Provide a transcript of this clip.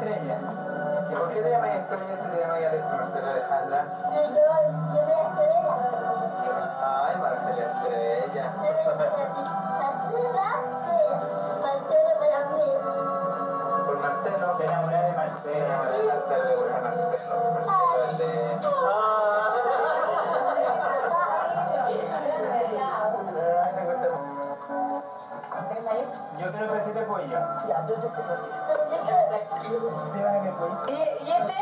Estrella. ¿Y por qué te llamas Estrella si te llamas Alejandra? yo, yo, yo me Estrella. Ay, Marcela Estrella. Por Marcelo. Te enamoré de Te de Marcelo de Marcelo. Marcelo gusta Yo quiero que pollo. ¿Te van a qué pollo? ¿Y, ये ये पे